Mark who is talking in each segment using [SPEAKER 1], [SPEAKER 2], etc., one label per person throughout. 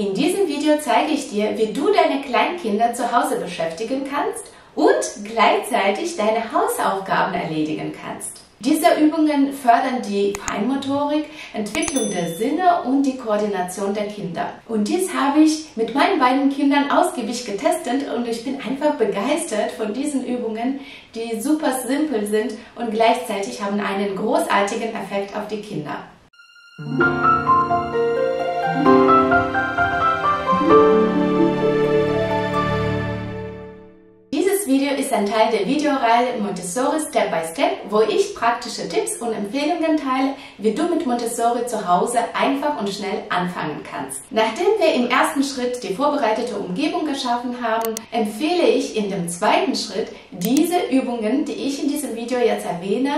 [SPEAKER 1] In diesem Video zeige ich dir, wie du deine Kleinkinder zu Hause beschäftigen kannst und gleichzeitig deine Hausaufgaben erledigen kannst. Diese Übungen fördern die Feinmotorik, Entwicklung der Sinne und die Koordination der Kinder. Und dies habe ich mit meinen beiden Kindern ausgiebig getestet und ich bin einfach begeistert von diesen Übungen, die super simpel sind und gleichzeitig haben einen großartigen Effekt auf die Kinder. Ist ein Teil der Videoreihe Montessori Step by Step, wo ich praktische Tipps und Empfehlungen teile, wie du mit Montessori zu Hause einfach und schnell anfangen kannst. Nachdem wir im ersten Schritt die vorbereitete Umgebung geschaffen haben, empfehle ich in dem zweiten Schritt diese Übungen, die ich in diesem Video jetzt erwähne,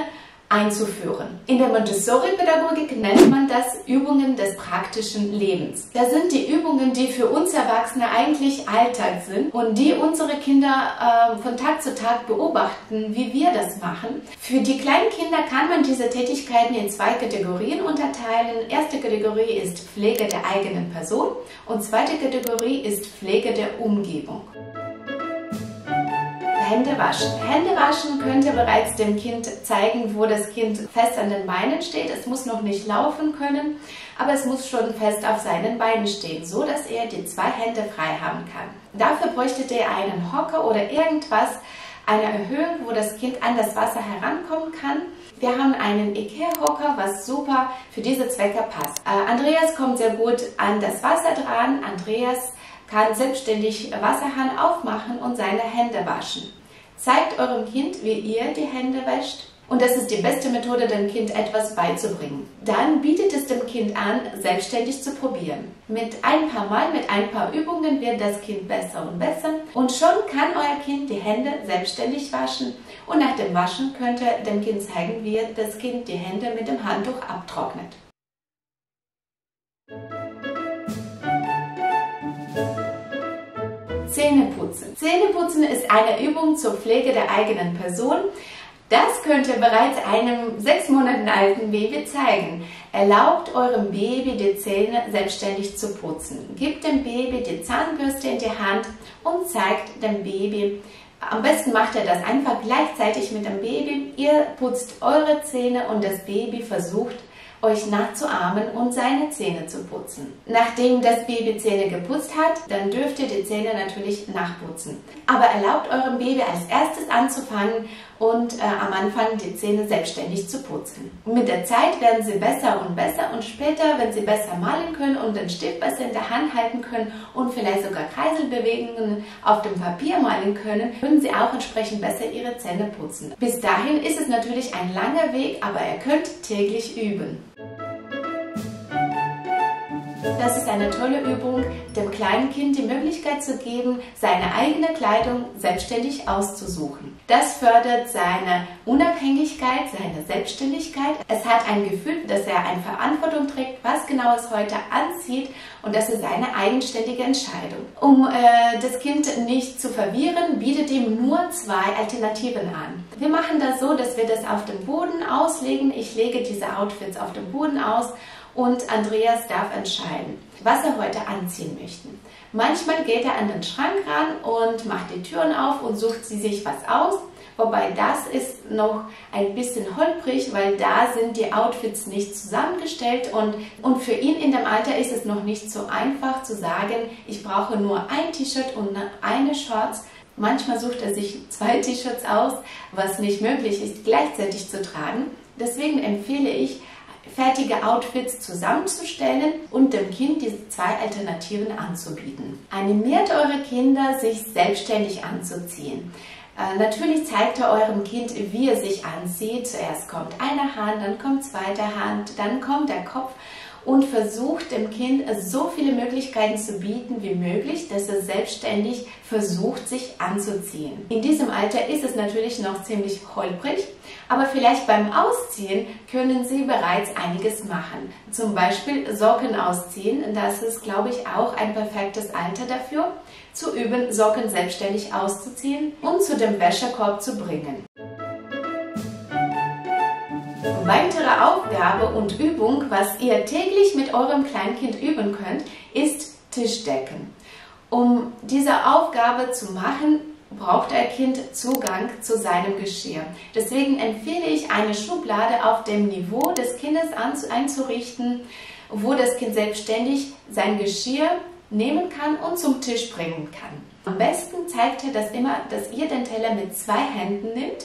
[SPEAKER 1] einzuführen. In der Montessori-Pädagogik nennt man das Übungen des praktischen Lebens. Das sind die Übungen, die für uns Erwachsene eigentlich Alltag sind und die unsere Kinder äh, von Tag zu Tag beobachten, wie wir das machen. Für die kleinen Kinder kann man diese Tätigkeiten in zwei Kategorien unterteilen. Erste Kategorie ist Pflege der eigenen Person und zweite Kategorie ist Pflege der Umgebung. Hände waschen. Hände waschen könnte bereits dem Kind zeigen, wo das Kind fest an den Beinen steht. Es muss noch nicht laufen können, aber es muss schon fest auf seinen Beinen stehen, so dass er die zwei Hände frei haben kann. Dafür bräuchte er einen Hocker oder irgendwas, eine Erhöhung, wo das Kind an das Wasser herankommen kann. Wir haben einen Ikea-Hocker, was super für diese Zwecke passt. Äh, Andreas kommt sehr gut an das Wasser dran. Andreas kann selbstständig Wasserhahn aufmachen und seine Hände waschen. Zeigt eurem Kind, wie ihr die Hände wäscht. Und das ist die beste Methode, dem Kind etwas beizubringen. Dann bietet es dem Kind an, selbstständig zu probieren. Mit ein paar Mal, mit ein paar Übungen wird das Kind besser und besser. Und schon kann euer Kind die Hände selbstständig waschen. Und nach dem Waschen könnt ihr dem Kind zeigen, wie das Kind die Hände mit dem Handtuch abtrocknet. Zähneputzen. Zähneputzen ist eine Übung zur Pflege der eigenen Person. Das könnt ihr bereits einem sechs Monaten alten Baby zeigen. Erlaubt eurem Baby die Zähne selbstständig zu putzen. Gebt dem Baby die Zahnbürste in die Hand und zeigt dem Baby, am besten macht ihr das einfach gleichzeitig mit dem Baby. Ihr putzt eure Zähne und das Baby versucht euch nachzuahmen und seine Zähne zu putzen. Nachdem das Baby Zähne geputzt hat, dann dürft ihr die Zähne natürlich nachputzen. Aber erlaubt eurem Baby als erstes anzufangen und äh, am Anfang die Zähne selbstständig zu putzen. Mit der Zeit werden sie besser und besser und später, wenn sie besser malen können und den Stift besser in der Hand halten können und vielleicht sogar Kreiselbewegungen auf dem Papier malen können, können sie auch entsprechend besser ihre Zähne putzen. Bis dahin ist es natürlich ein langer Weg, aber ihr könnt täglich üben. Das ist eine tolle Übung, dem kleinen Kind die Möglichkeit zu geben, seine eigene Kleidung selbstständig auszusuchen. Das fördert seine Unabhängigkeit, seine Selbstständigkeit. Es hat ein Gefühl, dass er eine Verantwortung trägt, was genau es heute anzieht und das ist eine eigenständige Entscheidung. Um äh, das Kind nicht zu verwirren, bietet ihm nur zwei Alternativen an. Wir machen das so, dass wir das auf dem Boden auslegen. Ich lege diese Outfits auf dem Boden aus und Andreas darf entscheiden, was er heute anziehen möchte. Manchmal geht er an den Schrank ran und macht die Türen auf und sucht sie sich was aus. Wobei das ist noch ein bisschen holprig, weil da sind die Outfits nicht zusammengestellt und, und für ihn in dem Alter ist es noch nicht so einfach zu sagen, ich brauche nur ein T-Shirt und eine Shorts. Manchmal sucht er sich zwei T-Shirts aus, was nicht möglich ist, gleichzeitig zu tragen. Deswegen empfehle ich, fertige Outfits zusammenzustellen und dem Kind diese zwei Alternativen anzubieten. Animiert eure Kinder, sich selbstständig anzuziehen. Äh, natürlich zeigt ihr eurem Kind, wie er sich anzieht. Zuerst kommt eine Hand, dann kommt zweite Hand, dann kommt der Kopf und versucht dem Kind so viele Möglichkeiten zu bieten wie möglich, dass er selbstständig versucht, sich anzuziehen. In diesem Alter ist es natürlich noch ziemlich holprig, aber vielleicht beim Ausziehen können Sie bereits einiges machen. Zum Beispiel Socken ausziehen, das ist, glaube ich, auch ein perfektes Alter dafür, zu üben, Socken selbstständig auszuziehen und zu dem Wäschekorb zu bringen. Weitere Aufgabe und Übung, was ihr täglich mit eurem Kleinkind üben könnt, ist Tischdecken. Um diese Aufgabe zu machen, braucht ein Kind Zugang zu seinem Geschirr. Deswegen empfehle ich, eine Schublade auf dem Niveau des Kindes einzurichten, wo das Kind selbstständig sein Geschirr nehmen kann und zum Tisch bringen kann. Am besten zeigt er das immer, dass ihr den Teller mit zwei Händen nimmt,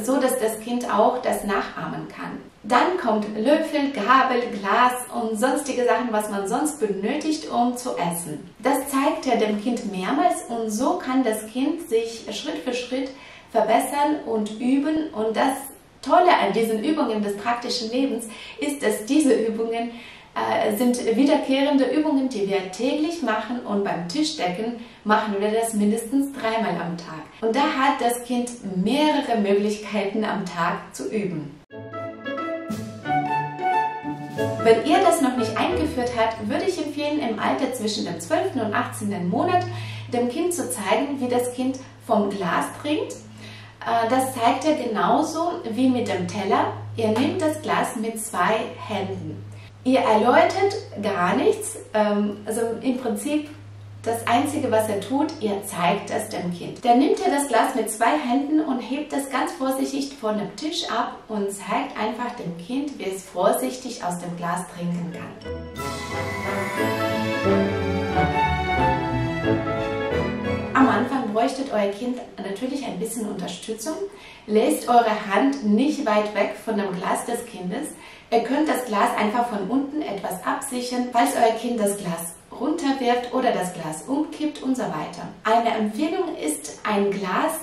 [SPEAKER 1] so dass das Kind auch das nachahmen kann. Dann kommt Löffel, Gabel, Glas und sonstige Sachen, was man sonst benötigt, um zu essen. Das zeigt er dem Kind mehrmals und so kann das Kind sich Schritt für Schritt verbessern und üben. Und das Tolle an diesen Übungen des praktischen Lebens ist, dass diese Übungen sind wiederkehrende Übungen, die wir täglich machen und beim Tischdecken machen wir das mindestens dreimal am Tag. Und da hat das Kind mehrere Möglichkeiten am Tag zu üben. Wenn ihr das noch nicht eingeführt habt, würde ich empfehlen, im Alter zwischen dem 12. und 18. Monat dem Kind zu zeigen, wie das Kind vom Glas trinkt. Äh, das zeigt er genauso wie mit dem Teller. Ihr nehmt das Glas mit zwei Händen. Ihr erläutert gar nichts. Ähm, also im Prinzip das Einzige, was er tut, ihr zeigt es dem Kind. Dann nimmt er das Glas mit zwei Händen und hebt es ganz vorsichtig von dem Tisch ab und zeigt einfach dem Kind, wie es vorsichtig aus dem Glas trinken kann. Am Anfang bräuchtet euer Kind natürlich ein bisschen Unterstützung. Lest eure Hand nicht weit weg von dem Glas des Kindes. Ihr könnt das Glas einfach von unten etwas absichern, falls euer Kind das Glas runterwirft oder das Glas umkippt und so weiter. Eine Empfehlung ist, ein Glas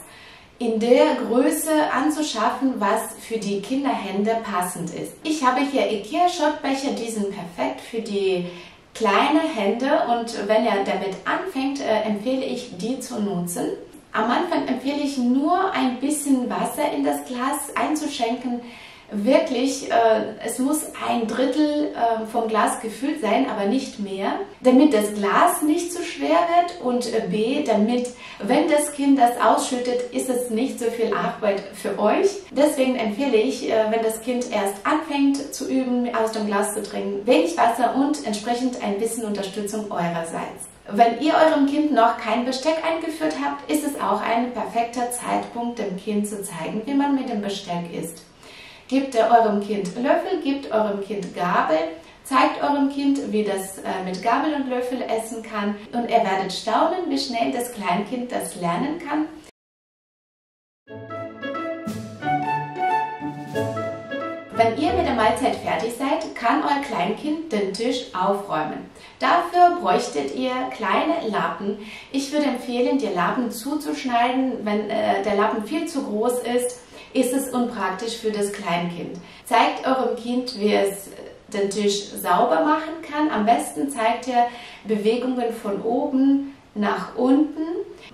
[SPEAKER 1] in der Größe anzuschaffen, was für die Kinderhände passend ist. Ich habe hier Ikea Schottbecher, die sind perfekt für die kleine Hände und wenn ihr damit anfängt, äh, empfehle ich die zu nutzen. Am Anfang empfehle ich nur ein bisschen Wasser in das Glas einzuschenken, wirklich, äh, es muss ein Drittel äh, vom Glas gefüllt sein, aber nicht mehr, damit das Glas nicht zu schwer wird und äh, B, damit, wenn das Kind das ausschüttet, ist es nicht so viel Arbeit für euch. Deswegen empfehle ich, äh, wenn das Kind erst anfängt zu üben, aus dem Glas zu trinken, wenig Wasser und entsprechend ein bisschen Unterstützung eurerseits. Wenn ihr eurem Kind noch kein Besteck eingeführt habt, ist es auch ein perfekter Zeitpunkt, dem Kind zu zeigen, wie man mit dem Besteck isst. Gebt eurem Kind Löffel, gebt eurem Kind Gabel, zeigt eurem Kind, wie das äh, mit Gabel und Löffel essen kann und ihr werdet staunen, wie schnell das Kleinkind das lernen kann. Wenn ihr mit der Mahlzeit fertig seid, kann euer Kleinkind den Tisch aufräumen. Dafür bräuchtet ihr kleine Lappen. Ich würde empfehlen, die Lappen zuzuschneiden, wenn äh, der Lappen viel zu groß ist ist es unpraktisch für das Kleinkind. Zeigt eurem Kind, wie es den Tisch sauber machen kann. Am besten zeigt er Bewegungen von oben nach unten.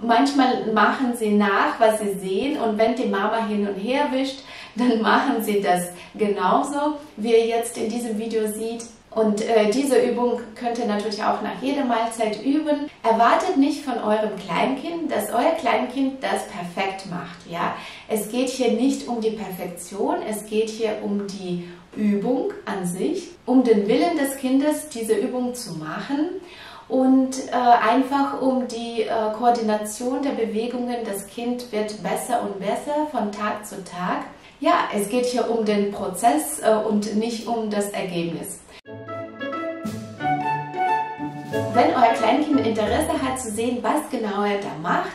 [SPEAKER 1] Manchmal machen sie nach, was sie sehen und wenn die Mama hin und her wischt, dann machen sie das genauso, wie ihr jetzt in diesem Video seht. Und äh, diese Übung könnt ihr natürlich auch nach jeder Mahlzeit üben. Erwartet nicht von eurem Kleinkind, dass euer Kleinkind das perfekt macht. Ja? Es geht hier nicht um die Perfektion, es geht hier um die Übung an sich, um den Willen des Kindes, diese Übung zu machen und äh, einfach um die äh, Koordination der Bewegungen. Das Kind wird besser und besser von Tag zu Tag. Ja, es geht hier um den Prozess äh, und nicht um das Ergebnis. Wenn euer Kleinkind Interesse hat zu sehen, was genau er da macht,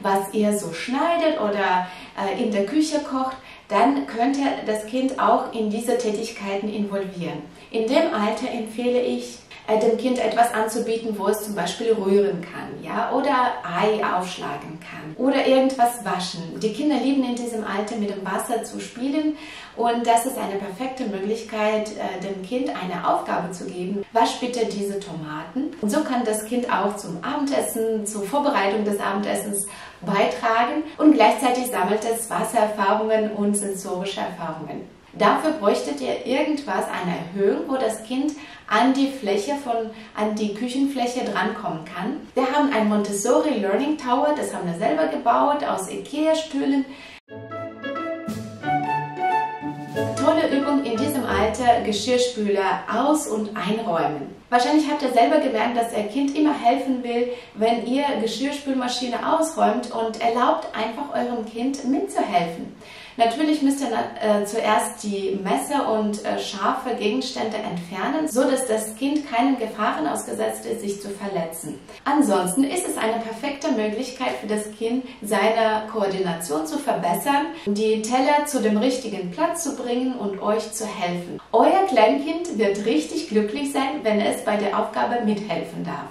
[SPEAKER 1] was ihr so schneidet oder äh, in der Küche kocht, dann könnt ihr das Kind auch in diese Tätigkeiten involvieren. In dem Alter empfehle ich, dem Kind etwas anzubieten, wo es zum Beispiel rühren kann, ja, oder Ei aufschlagen kann oder irgendwas waschen. Die Kinder lieben in diesem Alter mit dem Wasser zu spielen und das ist eine perfekte Möglichkeit, äh, dem Kind eine Aufgabe zu geben. Wasch bitte diese Tomaten. Und so kann das Kind auch zum Abendessen, zur Vorbereitung des Abendessens beitragen und gleichzeitig sammelt es Wassererfahrungen und sensorische Erfahrungen. Dafür bräuchtet ihr irgendwas, eine Erhöhung, wo das Kind an die Fläche von, an die Küchenfläche drankommen kann. Wir haben ein Montessori Learning Tower, das haben wir selber gebaut aus Ikea-Stühlen. Tolle Übung in diesem Alter, Geschirrspüler aus- und einräumen. Wahrscheinlich habt ihr selber gemerkt, dass ihr Kind immer helfen will, wenn ihr Geschirrspülmaschine ausräumt und erlaubt einfach eurem Kind mitzuhelfen. Natürlich müsst ihr äh, zuerst die Messer und äh, scharfe Gegenstände entfernen, so dass das Kind keinen Gefahren ausgesetzt ist, sich zu verletzen. Ansonsten ist es eine perfekte Möglichkeit für das Kind, seine Koordination zu verbessern, die Teller zu dem richtigen Platz zu bringen und euch zu helfen. Euer Kleinkind wird richtig glücklich sein, wenn es bei der Aufgabe mithelfen darf.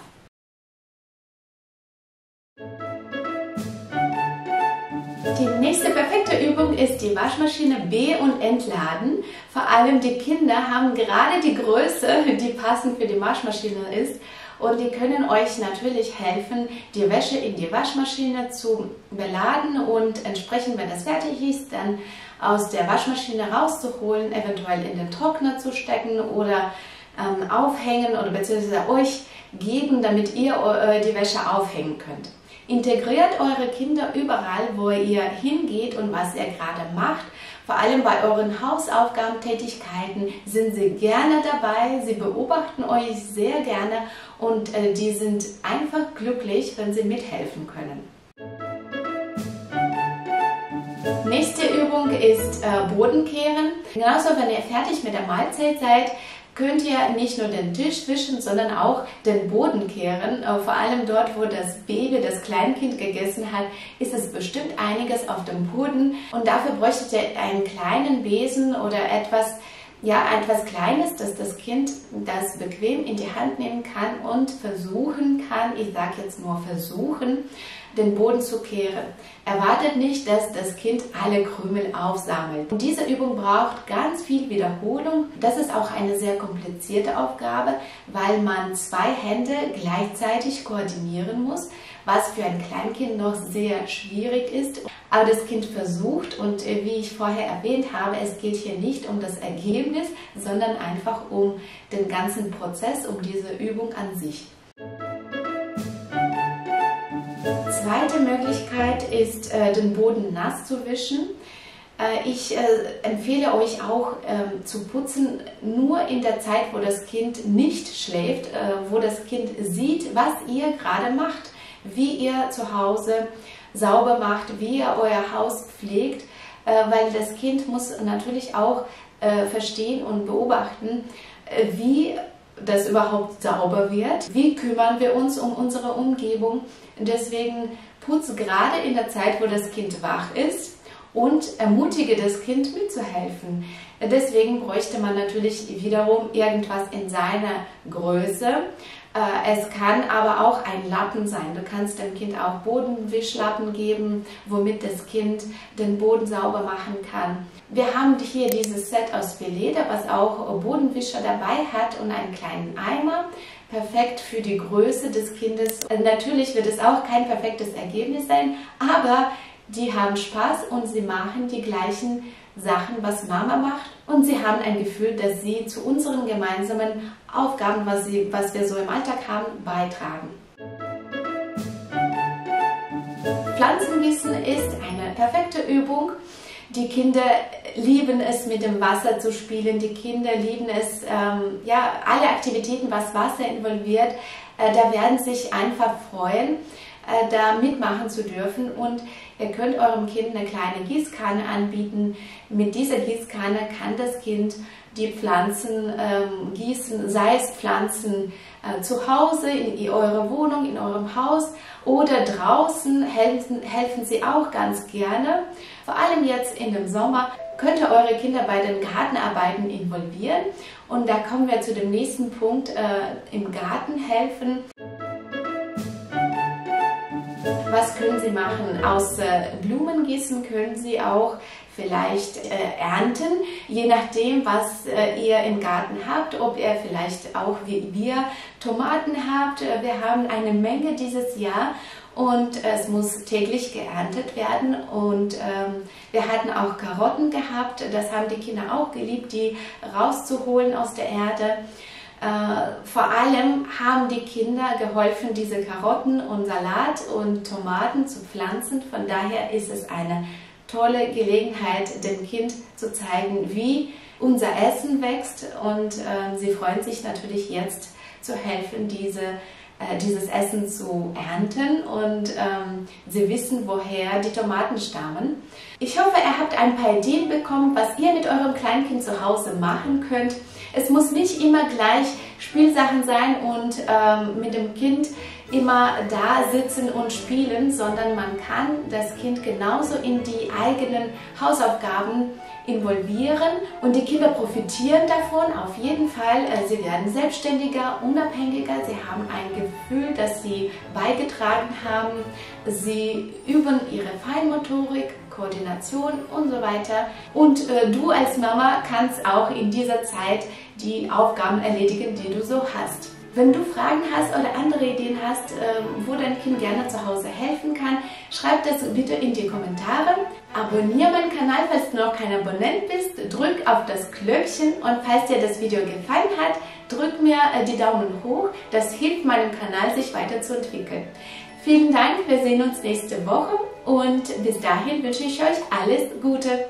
[SPEAKER 1] Die nächste perfekte Übung ist die Waschmaschine be- und entladen. Vor allem die Kinder haben gerade die Größe, die passend für die Waschmaschine ist. Und die können euch natürlich helfen, die Wäsche in die Waschmaschine zu beladen und entsprechend, wenn das fertig ist, dann aus der Waschmaschine rauszuholen, eventuell in den Trockner zu stecken oder ähm, aufhängen oder beziehungsweise euch geben, damit ihr äh, die Wäsche aufhängen könnt. Integriert eure Kinder überall, wo ihr hingeht und was ihr gerade macht. Vor allem bei euren Hausaufgabentätigkeiten sind sie gerne dabei, sie beobachten euch sehr gerne und äh, die sind einfach glücklich, wenn sie mithelfen können. Nächste Übung ist äh, Bodenkehren. Genauso, wenn ihr fertig mit der Mahlzeit seid, könnt ihr nicht nur den Tisch wischen, sondern auch den Boden kehren. Äh, vor allem dort, wo das Baby, das Kleinkind gegessen hat, ist es bestimmt einiges auf dem Boden. Und dafür bräuchtet ihr einen kleinen Besen oder etwas, ja, etwas Kleines, dass das Kind das bequem in die Hand nehmen kann und versuchen kann, ich sage jetzt nur versuchen, den Boden zu kehren. Erwartet nicht, dass das Kind alle Krümel aufsammelt. Und diese Übung braucht ganz viel Wiederholung. Das ist auch eine sehr komplizierte Aufgabe, weil man zwei Hände gleichzeitig koordinieren muss, was für ein Kleinkind noch sehr schwierig ist. Aber das Kind versucht und äh, wie ich vorher erwähnt habe, es geht hier nicht um das Ergebnis, sondern einfach um den ganzen Prozess, um diese Übung an sich. Zweite Möglichkeit ist, äh, den Boden nass zu wischen. Äh, ich empfehle euch auch ähm, zu putzen nur in der Zeit, wo das Kind nicht schläft, wo das Kind sieht, was ihr gerade macht, wie ihr zu Hause sauber macht, wie ihr euer Haus pflegt, weil das Kind muss natürlich auch verstehen und beobachten, wie das überhaupt sauber wird. Wie kümmern wir uns um unsere Umgebung? Deswegen putze gerade in der Zeit, wo das Kind wach ist und ermutige das Kind mitzuhelfen. Deswegen bräuchte man natürlich wiederum irgendwas in seiner Größe. Äh, es kann aber auch ein Lappen sein. Du kannst dem Kind auch Bodenwischlappen geben, womit das Kind den Boden sauber machen kann. Wir haben hier dieses Set aus Veleda, was auch Bodenwischer dabei hat und einen kleinen Eimer. Perfekt für die Größe des Kindes. Natürlich wird es auch kein perfektes Ergebnis sein, aber die haben Spaß und sie machen die gleichen Sachen, was Mama macht und sie haben ein Gefühl, dass sie zu unseren gemeinsamen Aufgaben, was, sie, was wir so im Alltag haben, beitragen. Pflanzengießen ist eine perfekte Übung. Die Kinder lieben es, mit dem Wasser zu spielen. Die Kinder lieben es, ähm, ja, alle Aktivitäten, was Wasser involviert, äh, da werden sich einfach freuen. Äh, da mitmachen zu dürfen. Und ihr könnt eurem Kind eine kleine Gießkanne anbieten. Mit dieser Gießkanne kann das Kind die Pflanzen ähm, gießen, sei es Pflanzen äh, zu Hause, in eurer Wohnung, in eurem Haus oder draußen helfen, helfen sie auch ganz gerne. Vor allem jetzt in dem Sommer könnt ihr eure Kinder bei den Gartenarbeiten involvieren. Und da kommen wir zu dem nächsten Punkt, äh, im Garten helfen. Was können Sie machen? Außer Blumen gießen können Sie auch vielleicht äh, ernten, je nachdem, was äh, ihr im Garten habt, ob ihr vielleicht auch wie wir Tomaten habt. Äh, wir haben eine Menge dieses Jahr und es muss täglich geerntet werden und ähm, wir hatten auch Karotten gehabt, das haben die Kinder auch geliebt, die rauszuholen aus der Erde. Äh, vor allem haben die Kinder geholfen, diese Karotten und Salat und Tomaten zu pflanzen. Von daher ist es eine tolle Gelegenheit, dem Kind zu zeigen, wie unser Essen wächst und äh, sie freuen sich natürlich jetzt zu helfen, diese äh, dieses Essen zu ernten und ähm, sie wissen, woher die Tomaten stammen. Ich hoffe, ihr habt ein paar Ideen bekommen, was ihr mit eurem Kleinkind zu Hause machen könnt. Es muss nicht immer gleich Spielsachen sein und ähm, mit dem Kind immer da sitzen und spielen, sondern man kann das Kind genauso in die eigenen Hausaufgaben involvieren und die Kinder profitieren davon auf jeden Fall. Äh, sie werden selbstständiger, unabhängiger, sie haben ein Gefühl, dass sie beigetragen haben, sie üben ihre Feinmotorik, Koordination und so weiter. Und äh, du als Mama kannst auch in dieser Zeit die Aufgaben erledigen, die du so hast. Wenn du Fragen hast oder andere Ideen hast, ähm, wo dein Kind gerne zu Hause helfen kann, schreib das bitte in die Kommentare. Abonniere meinen Kanal, falls du noch kein Abonnent bist. Drück auf das Glöckchen und falls dir das Video gefallen hat, drück mir äh, die Daumen hoch. Das hilft meinem Kanal, sich weiterzuentwickeln. Vielen Dank, wir sehen uns nächste Woche und bis dahin wünsche ich euch alles Gute.